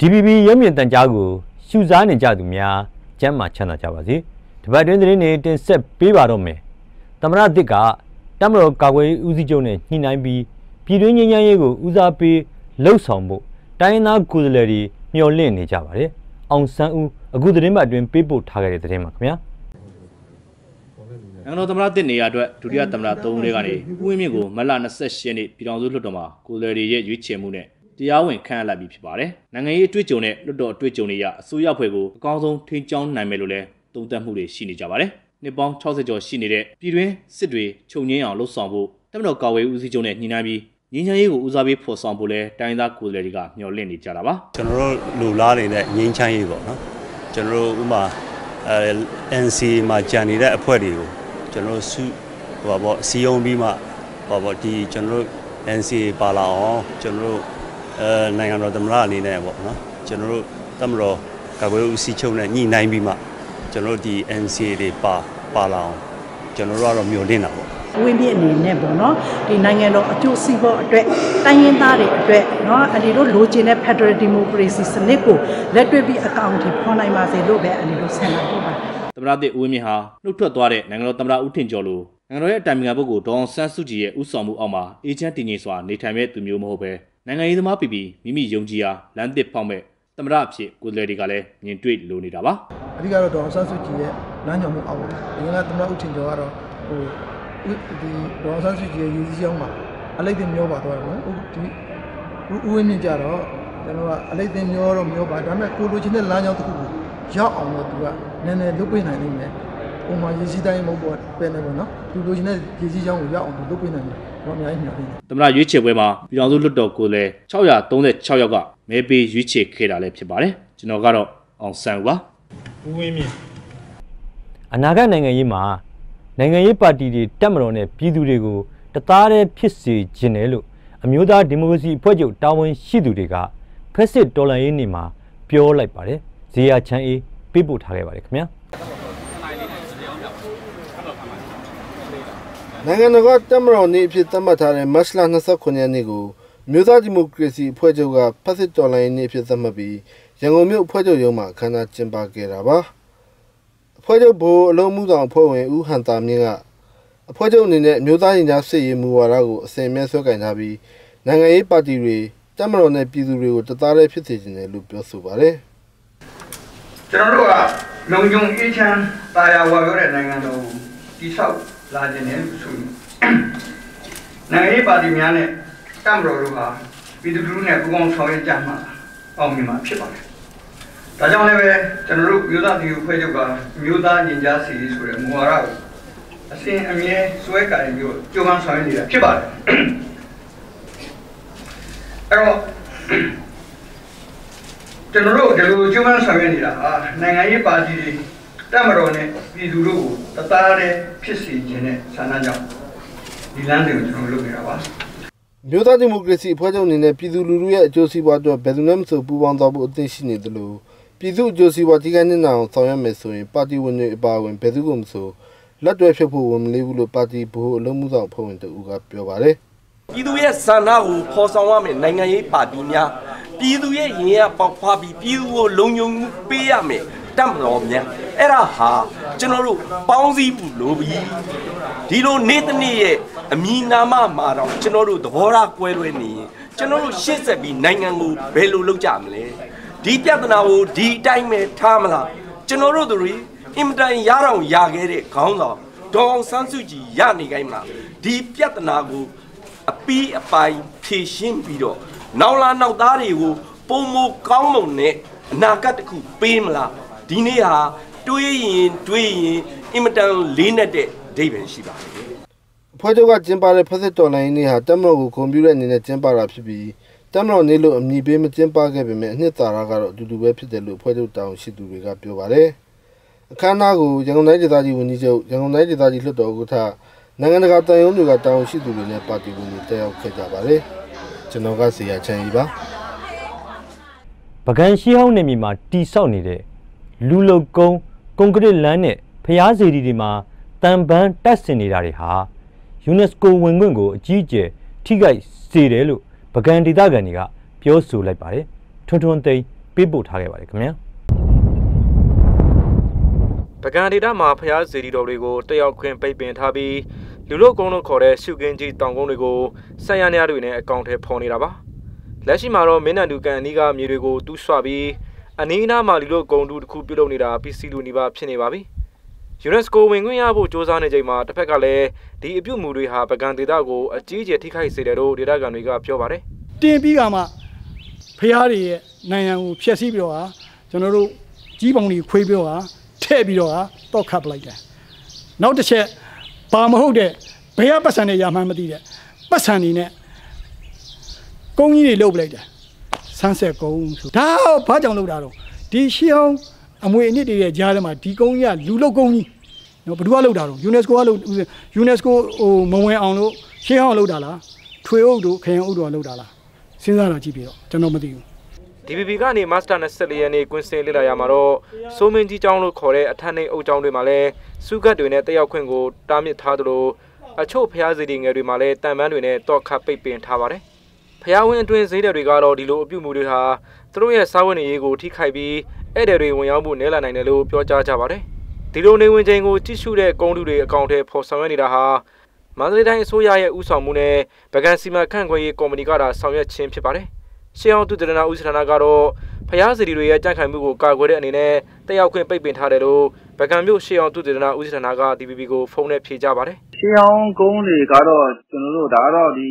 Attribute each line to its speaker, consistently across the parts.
Speaker 1: DPP ရုပ်မြင်တန်ကြားကိုရှုစားနေကြသူများကျမ်းမာချမ်းသာကြပါစေ။ဒီဘက်တွင်သတင်းတွေတင်ဆက်ပေးပါတော့မယ်။သမရအစ်ကတမတော်ကာကွယ်ဦးစီးချုပ်နဲ့ညှိနှိုင်းပြီးပြည်တွင်းငြိမ်းချမ်းရေးကိုဦးစားပေးလှုပ်ဆောင်ဖို့တိုင်းရင်းသားကိုယ်စားလှယ်တွေမျှော်လင့်နေကြပါတယ်။အောင်ဆန်းဦးအခုသတင်းပတ်အတွင်းပေးပို့ထားခဲ့တဲ့သတင်းပါခင်ဗျာ။
Speaker 2: နိုင်ငံတော်သမ္မတတစ်နေရာအတွက်ဒုတိယသမ္မတ၃ဦးတွေကနေဦးဝင်းမြင့်ကိုမလ28ရက်နေ့ပြည်ထောင်စုလွှတ်တော်မှာကိုယ်စားလှယ်တွေရဲ့ရွေးချယ်မှုနဲ့ တရားဝင်ခန့်အပ်လိုက်ပြီးဖြစ်ပါတယ်။နိုင်ငံရေးအတွေ့အကြုံနဲ့လွှတ်တော်အတွေ့အကြုံတွေရအစိုးရဖွဲ့ကိုအကောင်းဆုံးထိန်းကျောင်းနိုင်မယ်လို့လည်းသုံးသပ်မှုတွေရှိနေကြပါတယ်။နှစ်ပေါင်း60ကျော်ရှိနေတဲ့ပြည်တွင်းစစ်တွေချုပ်ငင်းအောင်လှုပ်ဆောင်ဖို့တမတော်ကာဝေးဦးစီးချုပ်နဲ့ညှိနှိုင်းပြီးငင်းချမ်းရေးကိုဦးစားပေးဖော်ဆောင်ဖို့လဲတိုင်းသားကိုယ်စားလှယ်တွေကမျှော်လင့်နေကြတာပါ
Speaker 3: ကျွန်တော်တို့လူလားနေတဲ့ငင်းချမ်းရေးပေါ့နော်ကျွန်တော်တို့ဥမာအဲ NC မှာကြံနေတဲ့အဖွဲ့တွေကိုကျွန်တော်တို့စုဟိုပါပေါ့စီယုံပြီးမှဟိုပါပေါ့ဒီကျွန်တော်တို့ NC ပါလာအောင်ကျွန်တော်တို့ အဲနိုင်ငံတော်သမ္မတအနေနဲ့ပေါ့နော်ကျွန်တော်တို့သမ္မတော်ကာကွယ်ဦးစီးချုပ်နဲ့ညှိနှိုင်းပြီးမှကျွန်တော်တို့ဒီ NC တွေပါပါလာအောင်ကျွန်တော်တို့ကတော့မျှော်လင့်တာပေါ့
Speaker 4: ဝင်းပြအနေနဲ့ပေါ့နော်ဒီနိုင်ငံတော်အကျိုးစီးပွားအတွက်တိုင်းရင်းသားတွေအတွက်နော်အဒီတို့လိုချင်တဲ့ Federal Democracy စနစ်ကိုလက်တွေ့ပြီးအကောင့်ထိဖော်နိုင်ပါစေလို့ပဲအဒီတို့ဆန္ဒပြုပါတယ်
Speaker 2: သမ္မတတစ်ဦးဝင်းမြင့်ဟာနှုတ်ထွက်သွားတဲ့နိုင်ငံတော်သမ္မတဦးထင်ကျော်လိုနိုင်ငံတော်ရဲ့အတိုင်ပင်ခံပုဂ္ဂိုလ်ဒေါအောင်ဆန်းစုကြည်ရဲ့ဥဆောင်မှုအောက်မှာအေဂျင့်တင်ကြီးစွာနေထိုင်မဲ့သူမျိုးမဟုတ်ပဲ နိုင်ငံရေးသမားပြည်ပြည်မိမိယုံကြည်ရာလမ်းသစ်ဖောက်မဲ့သမ္မတအဖြစ်ကိုယ်စားလှယ်တွေကလည်းမြင်တွေ့လိုနေတာပါ
Speaker 5: အဓိကတော့ဒေါအောင်ဆန်းစုကြည်ရဲ့လမ်းညွှန်မှုအောက်ပါအရင်ကသမ္မတဦးထင်ကျော်ကတော့ဟိုဒီဒေါအောင်ဆန်းစုကြည်ရဲ့ရည်စည်းရောက်မှာအလိုက်တင်မျောပါသွားတယ်နော်ဟုတ်ဒီဦးဝင်းမြင့်ကြတော့ကျွန်တော်ကအလိုက်တင်မျောတော့မျောပါဒါပေမဲ့ကိုလိုချင်တဲ့လမ်းကြောင်းတစ်ခုကိုရောက်အောင်တော့သူကနည်းနည်းလုပ်ပေးနိုင်နေတယ်ပုံမှန်ရည်စည်းတိုင်းမဟုတ်ပေါ့ပဲနေပေါ့နော်သူလိုချင်တဲ့ရည်စည်းကြောင်းကိုရောက်အောင်လုပ်ပေးနိုင်တယ် တော့အများကြီးမျှော်လင့်တယ်
Speaker 2: သမ္မတရွေးချယ်ပွဲမှာပြည်ထောင်စုလွှတ်တော်ကိုယ်စားလှယ်636ယောက်ကမဲပေးရွေးချယ်ခဲ့တာလည်းဖြစ်ပါတယ်ကျွန်တော်ကတော့အောင်ဆန်းဦးပါ
Speaker 1: အနာဂတ်နိုင်ငံရေးမှာနိုင်ငံရေးပါတီတွေတက်မတော်နဲ့ပြည်သူတွေကိုတသားတည်းဖြစ်စေခြင်းတယ်လို့အမျိုးသားဒီမိုကရေစီအဖွဲ့ချုပ်တာဝန်ရှိသူတွေကဖက်စစ်တော်လှန်ရေးနေ့မှာပြောလိုက်ပါတယ်ဇေယျချမ်းအေးပေးပို့ထားခဲ့ပါတယ်ခင်ဗျာ
Speaker 6: နိုင်ငံတော်ကတက်မတော်နေ့အဖြစ်သတ်မှတ်ထားတဲ့မတ်လ29ရက်နေ့ကိုမြို့သားဒီမိုကရေစီအဖွဲ့ချုပ်ကဖက်စစ်တော်လှန်ရေးနေ့အဖြစ်သတ်မှတ်ပြီးရန်ကုန်မြို့အဖွဲ့ချုပ်ရုံးမှာအခမ်းအနားကျင်းပခဲ့တာပါအဖွဲ့ချုပ်ဘိုးအလုံးမှုဆောင်အဖွဲ့ဝင်ဦးဟန်တာမြင့်ကအဖွဲ့ချုပ်အနေနဲ့မြို့သားရင်ကြားစစ်ရေးမူဝါဒကိုအစဉ်အမြဲဆွဲကင်ထားပြီးနိုင်ငံရေးပါတီတွေတက်မတော်နဲ့ပြည်သူတွေကိုတသားတည်းဖြစ်စေချင်တယ်လို့ပြောဆိုပါတယ်
Speaker 7: ကျွန်တော်တို့ကလုံခြုံအေးချမ်းတာယာဝပြောတဲ့နိုင်ငံတော်ကိုတည်ဆောက် လာခြင်းနဲ့လို့ဆိုရင်နိုင်ငံရေးပါတီများနဲ့တမတော်တို့ဟာပြည်သူလူထုနဲ့ပူးပေါင်းဆောင်ရွက်ကြမှာအောင်မြင်မှာဖြစ်ပါတယ်။ဒါကြောင့်လည်းပဲကျွန်တော်တို့မြို့သားပြည်သူဖွဲ့ချုပ်ကမြို့သားရင်ကြားစီဆိုတဲ့မူဝါဒကိုအစဉ်အမြဲစွဲကင်ပြီးတော့ကြိုးပမ်းဆောင်ရွက်နေတာဖြစ်ပါတယ်။အဲ့တော့ကျွန်တော်တို့ဒီလိုကျွမ်းမဆောင်ရွက်နေတာဟာနိုင်ငံရေးပါတီတွေ တက်မတော်နဲ့ပြည်သူတို့ကိုတသားတည်းဖြစ်စေခြင်းနဲ့ဆန္ဒကြောင့်ဒီလမ်းတွေကိုကျွန်တော်လုပ်နေတာပါ
Speaker 6: မြို့သားဒီမိုကရေစီအဖွဲ့ချုပ်အနေနဲ့ပြည်သူလူထုရဲ့အကျိုးစီးပွားအတွက်ဘယ်သူမှမဆိုပူးပေါင်းသွားဖို့အသင့်ရှိနေသလိုပြည်သူအကျိုးစီးပွားထိခိုက်နေတာအောင်ဆောင်ရွက်မယ်ဆိုရင်ပါတီဝင်တွေအပါအဝင်ဘယ်သူမှမဆိုလက်တွဲဖြစ်ဖို့ဝန်မလေးဘူးလို့ပါတီဘိုးအလုံးမှုဆောင်အဖွဲ့ဝင်တူကပြောပါတယ်
Speaker 8: ပြည်သူရဲ့ဆန္ဒကိုဖော်ဆောင်ရမယ်နိုင်ငံရေးပါတီများပြည်သူရဲ့ရင်ရပေါက်ဖွားပြီးပြည်သူကိုလုံခြုံမှုပေးရမယ် တတ်မတော်များအဲ့ဒါဟာကျွန်တော်တို့ပေါင်းစည်းမှုလိုပြီဒီလိုနေ့တစ်နေ့ရဲ့အမည်နာမမှာတော့ကျွန်တော်တို့သဘောထားကွဲလွဲနေရင်ကျွန်တော်တို့ရှေ့ဆက်ပြီးနိုင်ငံကိုဘယ်လိုလုပ်ကြမလဲဒီပြဿနာကိုဒီအတိုင်းပဲထားမလားကျွန်တော်တို့တို့အင်မတန်ရအောင်ရခဲ့တဲ့ခေါင်းဆောင်ဒေါအောင်ဆန်းစုကြည်ရနေခိုင်းမှာဒီပြဿနာကိုအပီးအပိုင်ဖြည့်ရှင်းပြီးတော့နောက်လာနောက်သားတွေကိုပုံမကောင်းမွန်တဲ့အနာဂတ်တစ်ခုပေးမလား ဒီနေ့ဟာတွေးရင်တွေးရင်အင်မတန်လေးနက်တဲ့အဓိပ္ပာယ်ရှိပါတယ်
Speaker 6: အဖွဲ့ချုပ်ကကျင်းပတဲ့ဖက်စစ်တော်လိုင်းနေ့ဟာတက်မတော်ကိုဂုဏ်ပြုတဲ့အနေနဲ့ကျင်းပတာဖြစ်ပြီးတက်မတော်နေ့လို့အမည်ပေးမကျင်းပခဲ့ပေမဲ့အနှစ်သာရကတော့အတူတူပဲဖြစ်တယ်လို့အဖွဲ့ချုပ်တာဝန်ရှိသူတွေကပြောပါတယ်အခမ်းအနားကိုရန်ကုန်တိုင်းဒေသကြီးဝန်ကြီးချုပ်ရန်ကုန်တိုင်းဒေသကြီးလွှတ်တော်ဥက္ကဋ္ဌနိုင်ငံတကာတန်ယုံတွေကတာဝန်ရှိသူတွေနဲ့ပါတီဝင်တွေတက်ရောက်ခဲ့ကြပါတယ်ကျွန်တော်ကစီယာချန်ကြီးပါ
Speaker 1: ပကံရှိဟောင်းနေမြေမှာတီဆောက်နေတဲ့ လူလုတ်ကုန်းကွန်ကရစ်လမ်းနဲ့ဖျားစီတီတွေမှာတံပန်းတက်ဆင်နေတာတွေဟာ UNESCO ဝင်ခွင့်ကိုအကြီးအကျယ်ထိခိုက်စေတယ်လို့ပကံဒေသခံတွေကပြောဆိုလိုက်ပါတယ်ထွန်းထွန်းသိန်းပေးပို့ထားခဲ့ပါတယ်ခင်ဗျာ
Speaker 9: ပကံဒေတာမှာဖျားစီရီတော်တွေကိုတက်ရောက်ခွင့်ပိတ်ပင်ထားပြီးလူလို့ကုန်းလို့ခေါ်တဲ့ရှုကင်းကြီးတောင်ကုန်းတွေကိုဆက်ရနေရတွေနဲ့အကောင့်ထဲဖော်နေတာပါလက်ရှိမှာတော့မင်းနန်ဒူကန်အနီးကမြေတွေကိုတူးဆွပြီး အနီးအနားမှာလူလို့ကုန်းတူတစ်ခုပြုတ်လုပ်နေတာပစ္စည်းလူနေပါဖြစ်နေပါပြီ UNESCO ဝင်ခွင့်ရဖို့စ조사နေချိန်မှာတစ်ဖက်ကလည်းဒီအပြုတ်မှုတွေဟာပကံဒေတာကိုအကြီးအကျယ်ထိခိုက်စေတယ်လို့ဒေတာကန်တွေကပြောပါတယ်
Speaker 10: တင်ပြီးကမှဖះတွေရဲ့နိုင်ငံကိုဖျက်ဆီးပြီးတော့ဟာကျွန်တော်တို့ကြီးပေါင်တွေခွေးပြီးတော့ဟာထဲ့ပြီးတော့ဟာတောက်ခတ်ပလိုက်တယ်နောက်တစ်ချက်ဘာမဟုတ်တဲ့ဘယ်ကပတ်စံတွေရမှန်းမသိတဲ့ပတ်စံတွေနဲ့ကုန်းကြီးတွေလုတ်ပလိုက်တယ် ဆန်းဆက်ကုန်းဆိုဒါဘာကြောင့်လုတ်တာတော့ဒီရှီအောင်အမွေအနှစ်တွေရဲ့ကြားထဲမှာဒီကုန်းကြီးကလူလုတ်ကုန်းကြီးနော်ဘယ်သူကလုတ်တာတော့ UNESCO ကလုတ် UNESCO ဟိုမဝင်အောင်လို့ရှေးအောင်လုတ်တာလားထွေအုပ်တို့ခရင်အုပ်တို့ကလုတ်တာလားစဉ်းစားတာကြည့်ပြီးတော့ကျွန်တော်မသိဘူး
Speaker 9: DBB ကနေ Master 24ရက်နေ့ကွင်းစင်လေ့လာရမှာတော့စိုးမင်းကြီးကျောင်းလို့ခေါ်တဲ့အထက်နှိမ်အုပ်ကျောင်းတွေမှာလည်းစုကတ်တွေနဲ့တက်ရောက်ခွင့်ကိုတားမြစ်ထားသလိုအချို့ဖျားစီတွေငယ်တွေမှာလည်းတန်ပန်းတွေနဲ့တော့ခတ်ပိတ်ပင်ထားပါတယ်။ ဖျားဝင်းအတွင်းဈေးတွေကတော့ဒီလိုအပြုမှုတွေဟာသူတို့ရဲ့စားဝတ်နေရေးကိုထိခိုက်ပြီးဧည့်သည်တွေဝင်ရောက်မှုနည်းလာနိုင်တယ်လို့ပြောကြားကြပါတယ်။ဒီလိုနေဝင်ချိန်ကိုကြည့်ရှုတဲ့ကုန်းတူတွေအကောင့်ထဲပေါ်ဆောင်ရွက်နေတာဟာမန္တလေးတိုင်းအစိုးရရဲ့ဥဆောင်မှုနဲ့ဗကန်စီမံခန့်ခွဲရေးကော်မတီကတာဆောင်ရွက်ခြင်းဖြစ်ပါတယ်။ရှေးအောင်သူတရနာဦးစထနာကတော့ဖျားစီတွေရဲ့ကြန့်ခိုင်မှုကိုကာကွယ်တဲ့အနေနဲ့တက်ရောက်ခွင့်ပိတ်ပင်ထားတယ်လို့ဗကန်မျိုးရှေးအောင်သူတရနာဦးစထနာက DPP ကိုဖုန်းနဲ့ဖြေကြပါတယ်
Speaker 11: ရှေးအောင်ကုန်းတွေကတော့ကျွန်တော်တို့ဒါကတော့ဒီ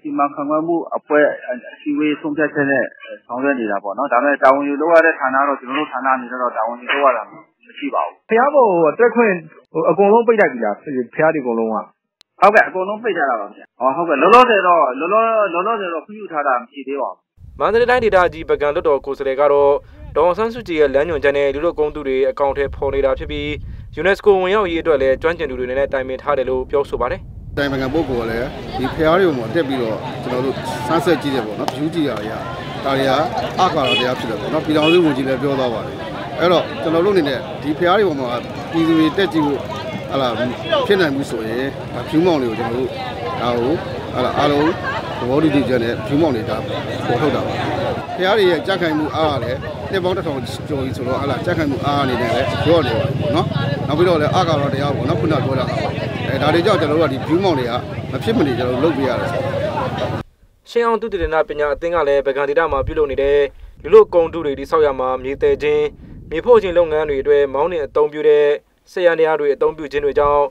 Speaker 11: စီမံခန့်ခွဲမှုအဖွဲ့အစည်းအဝေးဆုံးဖြတ်ချက်နဲ့ဆောင်ရွက်နေတာပေါ့နော်ဒါပေမဲ့တာဝန်ယူလုပ်ရတဲ့ဌာနတော့ကျွန်တော်တို့ဌာနအနေနဲ့တော့တာဝန်ယူလုပ်ရတာမရှိပါဘူး
Speaker 12: ဖျားပေါ်တက်ခွင့်ဟိုအကုန်လုံးပိတ်လိုက်ပြီလားဖျားဒီအကုန်လုံးက
Speaker 11: ဟုတ်ကဲ့အကုန်လုံးပိတ်ထားတာပါဗျဟောဟုတ်ကဲ့လောလောဆယ်တော့လောလောလောလောဆယ်တော့ခွင့်ပြုထားတာမရှိသေးပါဘူး
Speaker 9: မန္တလေးတိုင်းဒေသကြီးပကံလွတ်တော်ကိုယ်စားလှယ်ကတော့ဒေါ်ဆန်းစုကြည်ရဲ့လမ်းညွှန်ချက်နဲ့လူတို့ကုန်းသူတွေအကောင့်ထဲပေါ်နေတာဖြစ်ပြီး UNESCO ဝင်ရောက်ရေးအတွက်လည်းကျွမ်းကျင်သူတွေနဲ့တိုင်ပင်ထားတယ်လို့ပြောဆိုပါတယ်
Speaker 6: တိုင်ပင်ခံပုဂ္ဂိုလ်ကလည်းဒီဖျားတွေကိုတက်ပြီးတော့ကျွန်တော်တို့စမ်းဆက်ကြည့်တယ်ပေါ့နော်ဖြူးကြည့်ရရဒါတွေကအကာရတရားဖြစ်တယ်ပေါ့နော်ပြည်တော်စုဝင်ကြီးလည်းပြောသွားပါတယ်အဲ့တော့ကျွန်တော်တို့အနေနဲ့ဒီဖျားတွေပေါ်မှာပြည်သူတွေတက်ကြည့်ဖို့ဟလာဖြစ်နိုင်မှုဆိုရင်ဒါဖြူးမောင်တွေကိုကျွန်တော်တို့ဒါကိုဟလာအားလုံးသဘောတူကြချက်နဲ့ဖြူးမောင်တွေဒါပေါ်ထုတ်တာပါဖျားတွေရဲ့ကြက်ခိုင်မှုအားလည်းနှစ်ပေါင်းတစ်ထောင်ကျော်ပြီဆိုတော့ဟလာကြက်ခိုင်မှုအားအနေနဲ့လည်းရော့နေပါပြီပေါ့နော်နောက်ပြီးတော့လည်းအကာရတရားပေါ့နော်ခုနပြောတာ အဲဒါတွေကြောင့်ကျွန်တော်တို့ကဒီဖြူးမောင်တွေကမဖြစ်မနေကျွန်တော်တို့လုပ်ပြရတယ်ဆို
Speaker 9: ရှင်းအောင်သူတည်နာပညာအသင်းကလည်းပကံဒေသမှာပြုလုပ်နေတဲ့လူတို့ကုန်းတူတွေတိဆောက်ရမှာမြေတဲခြင်းမြေဖို့ခြင်းလုပ်ငန်းတွေအတွက်မောင်းနှင်အသုံးပြုတဲ့ဆေးရနေရတွေအသုံးပြုခြင်းတွေကြောင့်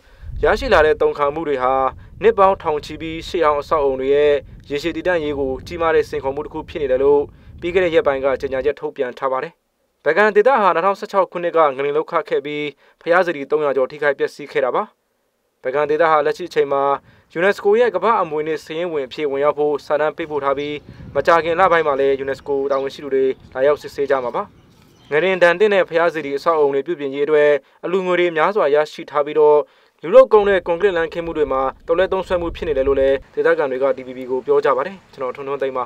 Speaker 9: ရရှိလာတဲ့တုံခါမှုတွေဟာနှစ်ပေါင်းထောင်ချီပြီးရှေ့အောင်အဆောက်အုံတွေရဲ့ရေရှည်တည်တံ့ရေးကိုကြီးမားတဲ့စင်ခေါ်မှုတစ်ခုဖြစ်နေတယ်လို့ပြီးခဲ့တဲ့ရက်ပိုင်းကကြေညာချက်ထုတ်ပြန်ထားပါတယ်။ဗကန်ဒေတာဟာ2016ခုနှစ်ကငလင်လောက်ခတ်ခဲ့ပြီးဖျားစီ300ကျော်ထိခိုက်ပျက်စီးခဲ့တာပါ။ ဗကန်ဒေတာဟာလက်ရှိအချိန်မှာ UNESCO ရဲ့ကမ္ဘာအမွေအနှစ်စည်ရင်းဝင်အဖြစ်ဝင်ရောက်ဖို့စာတမ်းပေးပို့ထားပြီးမကြာခင်လပိုင်းမှာလည်း UNESCO တာဝန်ရှိသူတွေလာရောက်စစ်ဆေးကြမှာပါ။ငရင်တန်တဲ့နဲ့ဖျားစီအဆောက်အုံတွေပြုပြင်ရေးအတွက်အလူငွေတွေများစွာရရှိထားပြီးတော့လူလုတ်ကုန်းတဲ့ကွန်ကရစ်လမ်းခင်းမှုတွေမှာတော်လဲသုံးဆွဲမှုဖြစ်နေတယ်လို့လည်းဒေသခံတွေက DPP ကိုပြောကြပါတယ်ကျွန်တော်ထွန်းထွန်းသိမ်းပါ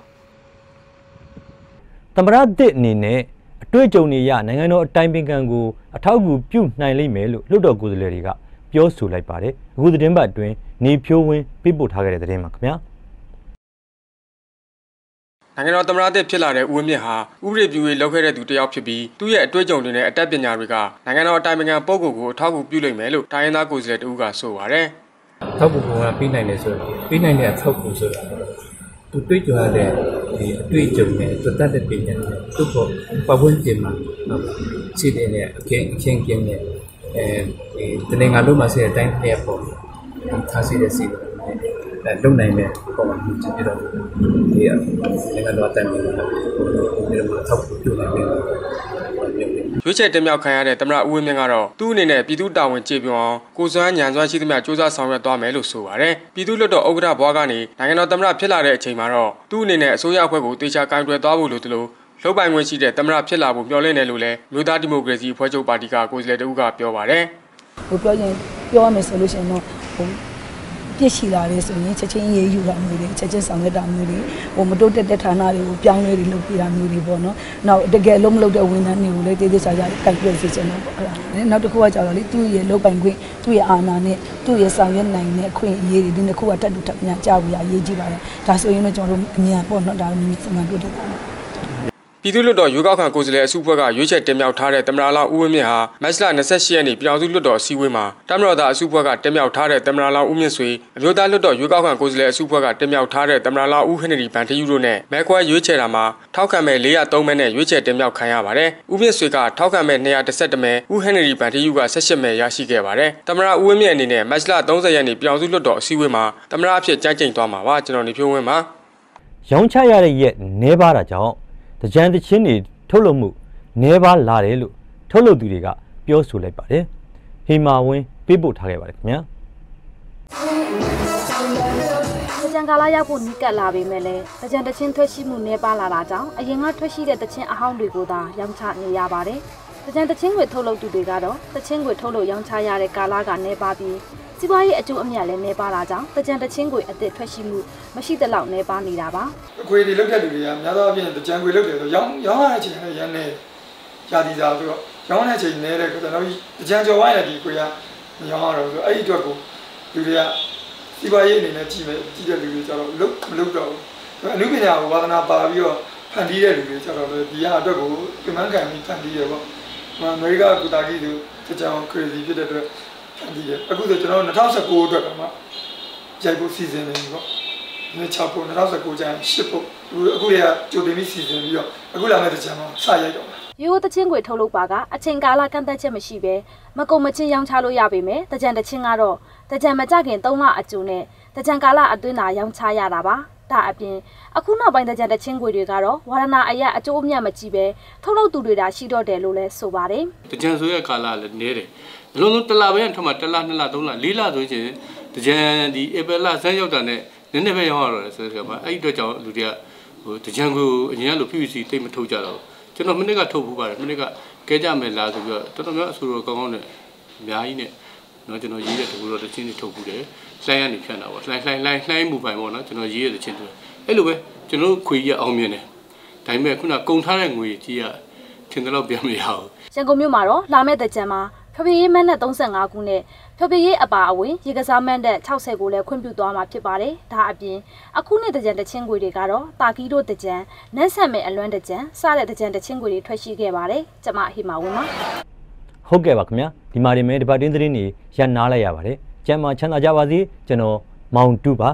Speaker 1: သမရတစ်အနေနဲ့အတွေ့အကြုံတွေရနိုင်ငံတော်အတိုင်ပင်ခံကိုအထောက်အကူပြုနိုင်လိမ့်မယ်လို့လွှတ်တော်ကိုယ်စားလှယ်တွေက ပြောဆိုလိုက်ပါတယ်အခုသတင်းပတ်အတွင်းနေဖြိုးဝင်းပြပို့ထားခဲ့တဲ့သတင်းပါခင်ဗျာ
Speaker 13: နိုင်ငံတော်သမ္မတတစ်ဖြစ်လာတဲ့ဦးဝင်းမြင့်ဟာဥပဒေပြုရေးလုပ်ခဲ့တဲ့သူတစ်ယောက်ဖြစ်ပြီးသူ့ရဲ့အတွေ့အကြုံတွေနဲ့အတတ်ပညာတွေကနိုင်ငံတော်အတိုင်ပင်ခံပုဂ္ဂိုလ်ကိုအထောက်အကူပြုလိမ့်မယ်လို့တိုင်းရင်းသားကိုယ်စားလှယ်တဦးကဆိုပါတယ်
Speaker 14: ထောက်ကူကပေးနိုင်တယ်ဆိုတော့ပေးနိုင်တဲ့အထောက်ကူဆိုတာသူတွေ့ကြရတဲ့ဒီအတွေ့အကြုံနဲ့သူတတ်တဲ့ပညာနဲ့သူ့ကိုပတ်ဝန်းကျင်မှာရှိတဲ့အခင်းအခင်းကျင်းတဲ့ အဲဒီတနင်္ဂနွေလုံးမှာရှိတဲ့အတိုင်းတစ်ပေါ့ထားရှိတဲ့စီအဲလုံနိုင်တဲ့ပုံမှန်ဖြစ်ပြီးတော့ဒီနိုင်ငံတော်အတိုင်ပင်ခံဒီမှာထောက်ကူပြုနိုင်တယ်
Speaker 13: ရွေးချယ်တင်မြှောက်ခံရတဲ့သမ္မတဦးဝင်းမြင့်ကတော့သူ့အနေနဲ့ပြည်သူတာဝန်ကျေပွန်အောင်ကိုစွမ်းညံစွမ်းရှိသမျှစ조사ဆောင်ရွက်သွားမယ်လို့ဆိုပါတယ်ပြည်သူ့လွှတ်တော်ဥက္ကဋ္ဌဘွားကနေနိုင်ငံတော်သမ္မတဖြစ်လာတဲ့အချိန်မှာတော့သူ့အနေနဲ့အစိုးရအဖွဲ့ကိုတေချာကင်တွယ်သွားဖို့လိုသလို လုတ်ပိုင်ခွင့်ရှိတဲ့သမ္မတဖြစ်လာဖို့မျှော်လင့်တယ်လို့လည်းမြို့သားဒီမိုကရေစီအဖွဲ့ချုပ်ပါတီကကိုယ်စားလှယ်တဦးကပြောပါတယ်
Speaker 15: ဟိုပြောရင်ပြောရမယ်ဆိုလို့ရှိရင်တော့ဟိုပြစ်ရှိလာတယ်ဆိုရင်ချက်ချင်းရေးယူတာမျိုးတွေချက်ချင်းဆောင်ရွက်တာမျိုးတွေဟိုမတိုးတက်တဲ့ဌာနတွေကိုပြောင်းလဲတွေလုပ်ပြတာမျိုးတွေပေါ့နော်။နောက်တကယ်လုံးမလုပ်တဲ့ဝန်ထမ်းတွေကိုလည်းတေးသေးချာချာကိုက်ပြည့်စေချင်တာပေါ့အဲ့ဒါ။နောက်တစ်ခုကကြတော့လေသူ့ရဲ့လုပ်ပိုင်ခွင့်သူ့ရဲ့အာဏာနဲ့သူ့ရဲ့ဆောင်ရွက်နိုင်တဲ့အခွင့်အရေးတွေဒီနှစ်ခုကတက်တူတက်မြကြားဘူးရအရေးကြီးပါတယ်။ဒါဆိုရင်တော့ကျွန်တော်တို့အမြန်ပေါ့နော်ဒါမျိုးစံမှန်တွေ့တယ်ပေါ့နော်။
Speaker 13: ပြည်သူ့လွှတ်တော်ရွေးကောက်ခံကိုယ်စားလှယ်အစုအဖွဲ့ကရွေးချယ်တင်မြှောက်ထားတဲ့သမ္မတလောင်းဦးဝင်းမြင့်ဟာမတ်လ28ရက်နေ့ပြည်ထောင်စုလွှတ်တော်အစည်းအဝေးမှာတမတော်သားအစုအဖွဲ့ကတင်မြှောက်ထားတဲ့သမ္မတလောင်းဦးမြင့်ဆွေအမျိုးသားလွှတ်တော်ရွေးကောက်ခံကိုယ်စားလှယ်အစုအဖွဲ့ကတင်မြှောက်ထားတဲ့သမ္မတလောင်းဦးဟင်နရီဗန်ထယူတို့နဲ့မဲခွဲရွေးချယ်တာမှာထောက်ခံမဲ့403မဲနဲ့ရွေးချယ်တင်မြှောက်ခံရပါတယ်။ဦးမြင့်ဆွေကထောက်ခံမဲ့211မဲဦးဟင်နရီဗန်ထယူက18မဲရရှိခဲ့ပါတယ်။သမ္မတဦးဝင်းမြင့်အနေနဲ့မတ်လ30ရက်နေ့ပြည်ထောင်စုလွှတ်တော်အစည်းအဝေးမှာသမ္မတအဖြစ်ကြိုက်ကြိမ်သွားမှာပါကျွန်တော်နေဖြိုးဝင်းပါ
Speaker 1: ရောင်းချရတဲ့ရက်နှဲပါတာကြောင့် တကြံတချင်းတွေထုတ်လုပ်မှုနှဲပါလာတယ်လို့ထုတ်လုပ်သူတွေကပြောဆိုလိုက်ပါတယ်ဟေမာဝင်းပေးပို့ထားခဲ့ပါတယ်ခင်ဗျာ
Speaker 16: တကြံကာလာရောက်ဖို့နီးကပ်လာပေမဲ့လည်းတကြံတချင်းထွက်ရှိမှုနည်းပါလာတာကြောင့်အရင်ကထွက်ရှိတဲ့တချင်းအဟောင်းတွေကိုသာရောင်းချနေရပါတယ်။တကြံတချင်းတွေထုတ်လုပ်သူတွေကတော့တချင်းတွေထုတ်လို့ရောင်းချရတဲ့ကာလာကနည်းပါပြီး စီးပွားရေးအကျိုးအမြတ်လည်းနည်းပါလာကြောင်းတကြံတချင်းတွေအစ်စ်ထွက်ရှိမှုမရှိသလောက်နည်းပါနေတာပါ
Speaker 17: အခွေတွေလုတ်တဲ့လူတွေကများသောအားဖြင့်ကြံခွေလုတ်တယ်ဆိုရောင်းရောင်းရတဲ့အချိန်နဲ့ရန်နေရာဒီသာဆိုတော့ရောင်းတဲ့အချိန်နေတဲ့ကျွန်တော်တို့ကြံကြော်ဝိုင်းတဲ့ဒီခွေကမရောင်းရတော့ဆိုအဲ့ဒီအတွက်ကိုလူတွေကစီးပွားရေးအနေနဲ့ကြည့်မယ်ကြည့်တဲ့လူတွေကျတော့လုတ်မလုတ်တော့ဘူးအနုပညာကိုဝါသနာပါပြီးတော့ဖန်တီးတဲ့လူတွေကျတော့ဒီဟာအတွက်ကိုကမန်းခံပြီးဖန်တီးရပေါ့အမေရိကကူတာကြီးသူကြောင် crazy ဖြစ်တဲ့အတွက် ဖန်တီးတယ်အခုဆိုကျွန်တော်2019အတွက်ကမှရိုက်ဖို့စီစဉ်နေပြီပေါ့ဒီ6ဖို့2019ကျရင်10ဖို့အခုတည်းကကြိုတင်ပြီးစီစဉ်ပြီးတော့အခုလာမယ့်တစ်ချမ်းမှာစရိုက်တော့။
Speaker 16: ရိုးတချင်းတွေထုတ်လုပ်ပါကအချိန်ကာလကန့်သက်ချက်မရှိဘဲမကုံမချင်းရောင်းချလို့ရပေမဲ့တကြံတချင်းကတော့တကြံမကြခင်3လအကျိုးနဲ့တကြံကာလအတွင်းသာရောင်းချရတာပါ။ဒါအပြင်အခုနောက်ပိုင်းတကြံတချင်းတွေတွေကတော့ဝါရဏအရက်အကျိုးအမြတ်မကြည့်ပဲထုတ်လုပ်သူတွေဒါရှိတော့တယ်လို့လဲဆိုပါတယ်။
Speaker 18: တကြံဆိုရကာလလည်းနေတယ် အလုံးစုံတစ်လပဲထမတစ်လနှစ်လသုံးလလေးလဆိုရင်တကြံဒီဧပြီလဆန်းရောက်တာနဲ့နည်းနည်းပဲရောက်ရတယ်ဆိုတော့အဲ့ဒီအတွက်ကြောင့်လူတွေကဟိုတကြံကိုအရင်ကလို PVC တိတ်မထုတ်ကြတော့ကျွန်တော်မိနစ်ကထုတ်ဘူးပါတယ်မိနစ်ကကဲကြမယ်လားဆိုပြီးတော့တော်တော်များအဆူတော်ကောင်းကောင်းနဲ့အများကြီးနဲ့နော်ကျွန်တော်ရေးတဲ့တကူတော့တချင်းတွေထုတ်ဘူးတယ်လှိုင်းကနေဖြန့်တာပေါ့လှိုင်းလှိုင်းလှိုင်းလှိုင်းမူပိုင်ပေါ့နော်ကျွန်တော်ရေးတဲ့တချင်းတွေအဲ့လိုပဲကျွန်တော်ခွေကြီးအောင်မြင်တယ်ဒါပေမဲ့ခုနကုံထားတဲ့ငွေကြီးကထင်တယ်လို့ပြန်မရဘူး
Speaker 16: ရန်ကုန်မြို့မှာတော့လာမဲ့တကြံမှာ ဖျော်ဖြေရေးမန်းနဲ့35ခုနဲ့ဖျော်ဖြေရေးအပါအဝင်ရေကစားမန်းတဲ့60ကိုလည်းခွင့်ပြုသွားမှာဖြစ်ပါတယ်။ဒါအပြင်အခုနှစ်တကြံတချင်းခွေတွေကတော့တာကီတို့တကြံနန်းဆန်မဲ့အလွမ်းတကြံစတဲ့တကြံတချင်းခွေတွေထွက်ရှိခဲ့ပါတယ်။ကျမဟိမာဝင်းပါ
Speaker 1: ဟုတ်ကဲ့ပါခင်ဗျာဒီမှာဒီမဲ့ဒီပတ်တင်းသတင်းတွေရန်နားလိုက်ရပါတယ်ကျမ်းမာချမ်းသာကြပါစေကျွန်တော်မောင်တူပါ